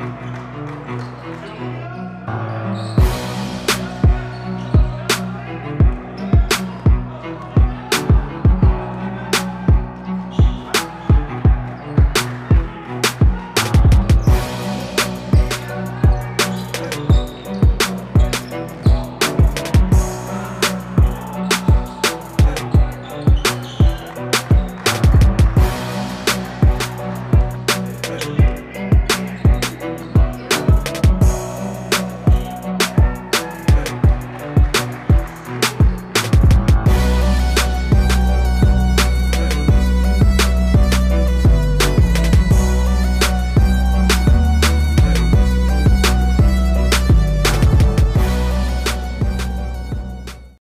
mm you.